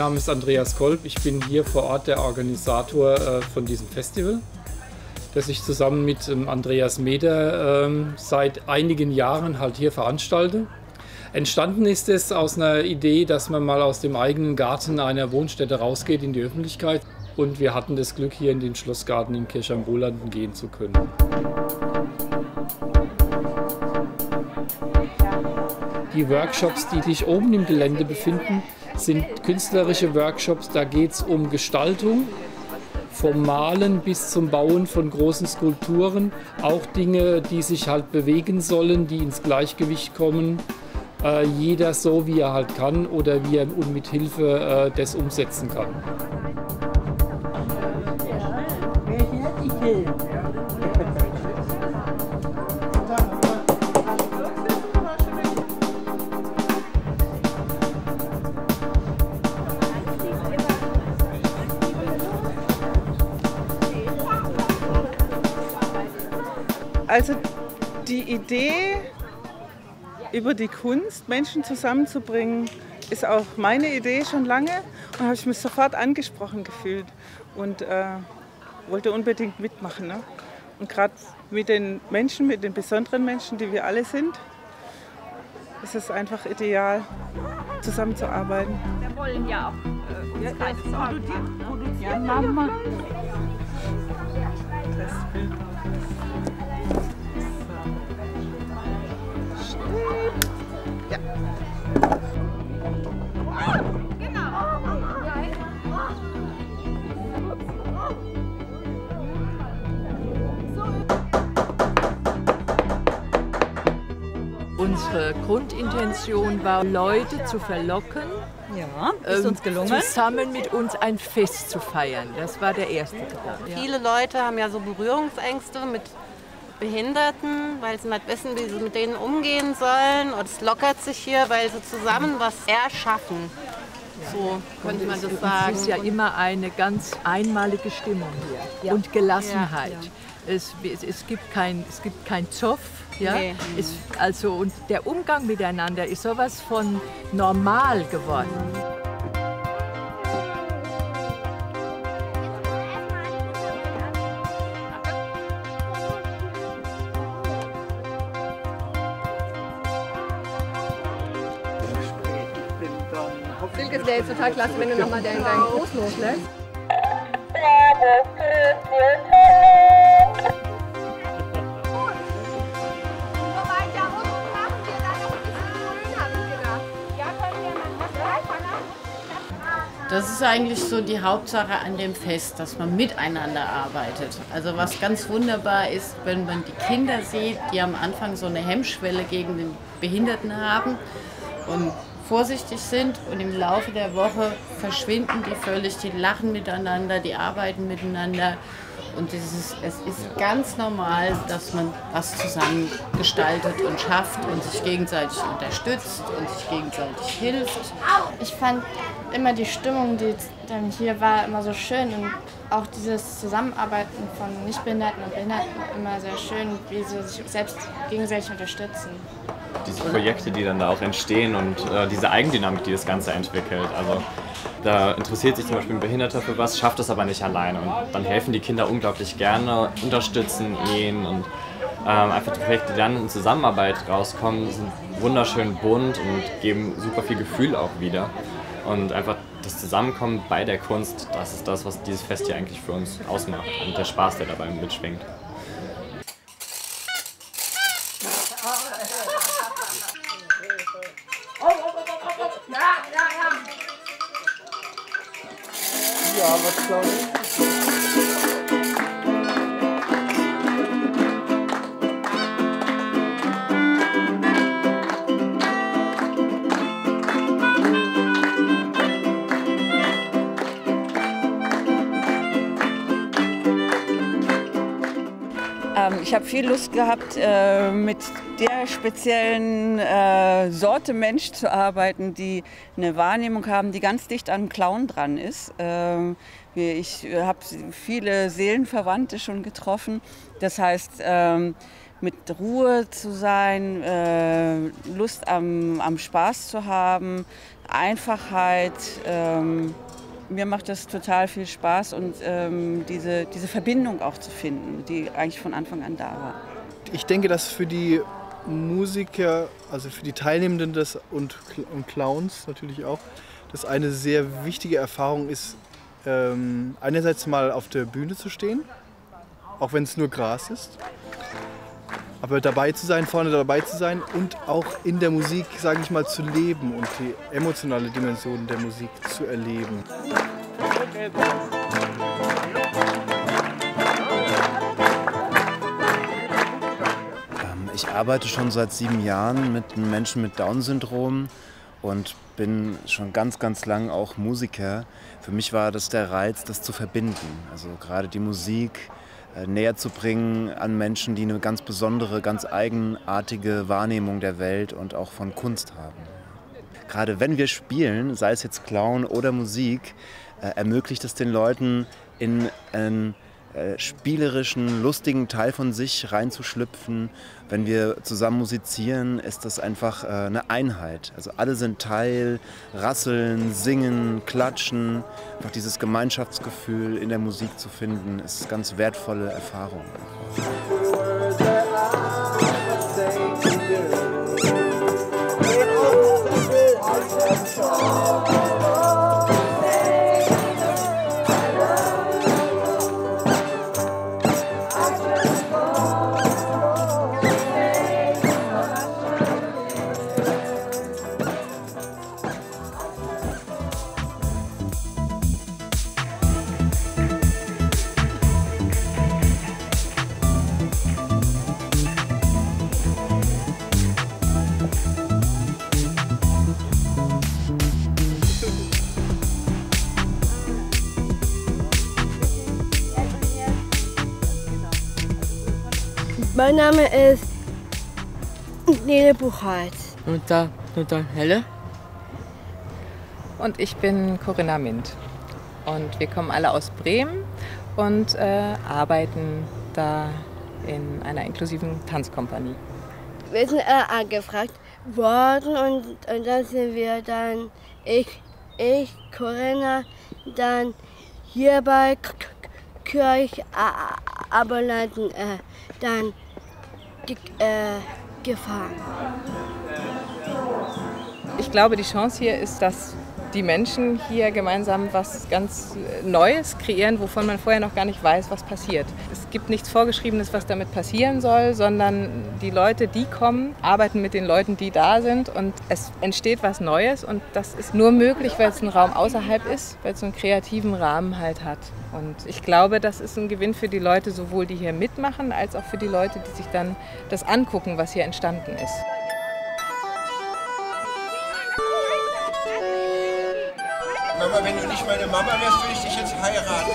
mein Name ist Andreas Kolb. Ich bin hier vor Ort der Organisator äh, von diesem Festival, das ich zusammen mit ähm, Andreas Meder ähm, seit einigen Jahren halt hier veranstalte. Entstanden ist es aus einer Idee, dass man mal aus dem eigenen Garten einer Wohnstätte rausgeht in die Öffentlichkeit. Und wir hatten das Glück, hier in den Schlossgarten in Kirchheim-Wohlanden gehen zu können. Die Workshops, die sich oben im Gelände befinden, sind künstlerische Workshops. Da geht es um Gestaltung, vom Malen bis zum Bauen von großen Skulpturen. Auch Dinge, die sich halt bewegen sollen, die ins Gleichgewicht kommen. Äh, jeder so, wie er halt kann oder wie er mit Hilfe äh, das umsetzen kann. Also die Idee, über die Kunst Menschen zusammenzubringen, ist auch meine Idee schon lange und habe ich mich sofort angesprochen gefühlt und äh, wollte unbedingt mitmachen. Ne? Und gerade mit den Menschen, mit den besonderen Menschen, die wir alle sind, ist es einfach ideal, zusammenzuarbeiten. Wir wollen ja auch äh, ja, produzieren. produzieren. Ja, Mama. Das Bild. Ja. Unsere Grundintention war, Leute zu verlocken, ja, ist uns gelungen. zusammen mit uns ein Fest zu feiern. Das war der erste Gedanke. Viele Leute haben ja so Berührungsängste mit Behinderten, weil sie nicht wissen, wie sie mit denen umgehen sollen. Und es lockert sich hier, weil sie zusammen was erschaffen. So könnte man das sagen. Es ist ja immer eine ganz einmalige Stimmung hier und Gelassenheit. Es, es, gibt kein, es gibt kein Zoff. Ja? Nee. Es, also, und der Umgang miteinander ist sowas von normal geworden. Silke, es wäre jetzt total klasse, wenn du nochmal deinen, deinen Gruß loslässt. Das ist eigentlich so die Hauptsache an dem Fest, dass man miteinander arbeitet. Also was ganz wunderbar ist, wenn man die Kinder sieht, die am Anfang so eine Hemmschwelle gegen den Behinderten haben und vorsichtig sind und im Laufe der Woche verschwinden die völlig, die lachen miteinander, die arbeiten miteinander. Und dieses, es ist ganz normal, dass man was zusammen gestaltet und schafft und sich gegenseitig unterstützt und sich gegenseitig hilft. Ich fand immer die Stimmung, die dann hier war, immer so schön und auch dieses Zusammenarbeiten von Nichtbehinderten und Behinderten immer sehr schön, wie sie sich selbst gegenseitig unterstützen. Diese Projekte, die dann da auch entstehen und äh, diese Eigendynamik, die das Ganze entwickelt. Also da interessiert sich zum Beispiel ein Behinderter für was, schafft es aber nicht alleine. Und dann helfen die Kinder unglaublich gerne, unterstützen ihn und ähm, einfach die Projekte, die dann in Zusammenarbeit rauskommen, sind wunderschön bunt und geben super viel Gefühl auch wieder. Und einfach das Zusammenkommen bei der Kunst, das ist das, was dieses Fest hier eigentlich für uns ausmacht und der Spaß, der dabei mitschwingt. Ja, was glaube ich? Ähm, ich habe viel Lust gehabt, äh, mit der speziellen äh, Sorte Mensch zu arbeiten, die eine Wahrnehmung haben, die ganz dicht an Clown dran ist. Ähm, ich habe viele Seelenverwandte schon getroffen. Das heißt, ähm, mit Ruhe zu sein, äh, Lust am, am Spaß zu haben, Einfachheit. Ähm, mir macht das total viel Spaß und ähm, diese, diese Verbindung auch zu finden, die eigentlich von Anfang an da war. Ich denke, dass für die Musiker, also für die Teilnehmenden des, und, und Clowns natürlich auch, das eine sehr wichtige Erfahrung ist, ähm, einerseits mal auf der Bühne zu stehen, auch wenn es nur Gras ist, aber dabei zu sein, vorne dabei zu sein und auch in der Musik, sage ich mal, zu leben und die emotionale Dimension der Musik zu erleben. Ähm, ich arbeite schon seit sieben Jahren mit Menschen mit Down-Syndrom und bin schon ganz, ganz lang auch Musiker. Für mich war das der Reiz, das zu verbinden. Also gerade die Musik äh, näher zu bringen an Menschen, die eine ganz besondere, ganz eigenartige Wahrnehmung der Welt und auch von Kunst haben. Gerade wenn wir spielen, sei es jetzt Clown oder Musik, ermöglicht es den Leuten in ein äh, spielerischen, lustigen Teil von sich reinzuschlüpfen. Wenn wir zusammen musizieren, ist das einfach äh, eine Einheit. Also alle sind Teil, rasseln, singen, klatschen. Einfach dieses Gemeinschaftsgefühl in der Musik zu finden, ist eine ganz wertvolle Erfahrung. Mein Name ist Nele Buchholz. Und da, und da Helle. Und ich bin Corinna Mint. Und wir kommen alle aus Bremen und äh, arbeiten da in einer inklusiven Tanzkompanie. Wir sind äh, angefragt worden und, und dann sind wir dann, ich, ich Corinna, dann hier bei Kirch äh, dann ge äh, gefahren. Ich glaube, die Chance hier ist, dass die Menschen hier gemeinsam was ganz Neues kreieren, wovon man vorher noch gar nicht weiß, was passiert. Es gibt nichts Vorgeschriebenes, was damit passieren soll, sondern die Leute, die kommen, arbeiten mit den Leuten, die da sind und es entsteht was Neues und das ist nur möglich, weil es ein Raum außerhalb ist, weil es so einen kreativen Rahmen halt hat. Und ich glaube, das ist ein Gewinn für die Leute, sowohl die hier mitmachen, als auch für die Leute, die sich dann das angucken, was hier entstanden ist. Mama, wenn du nicht meine Mama wärst, würde ich dich jetzt heiraten.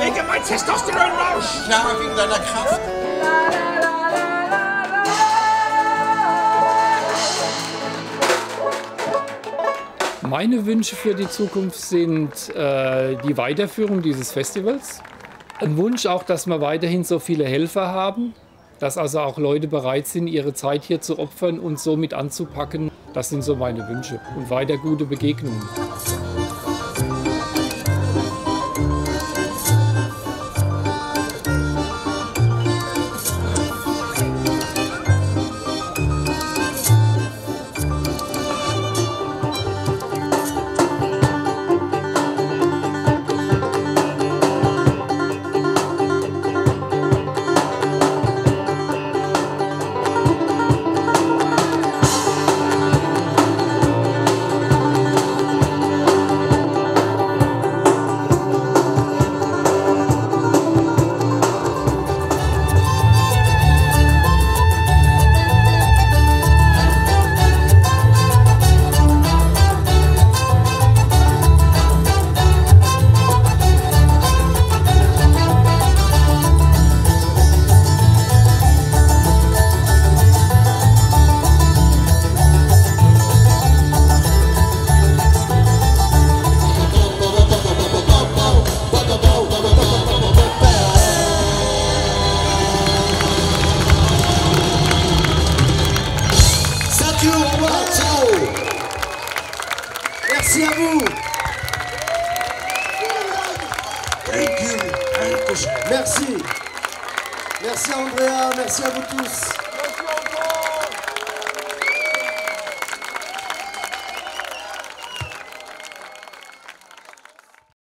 Wegen mein Testosteronrausch. Ja, wegen deiner Kraft. Meine Wünsche für die Zukunft sind äh, die Weiterführung dieses Festivals. Ein Wunsch auch, dass wir weiterhin so viele Helfer haben, dass also auch Leute bereit sind, ihre Zeit hier zu opfern und so mit anzupacken. Das sind so meine Wünsche und weiter gute Begegnungen. Merci à vous. Thank you. Merci. Merci à Andrea, merci à vous tous.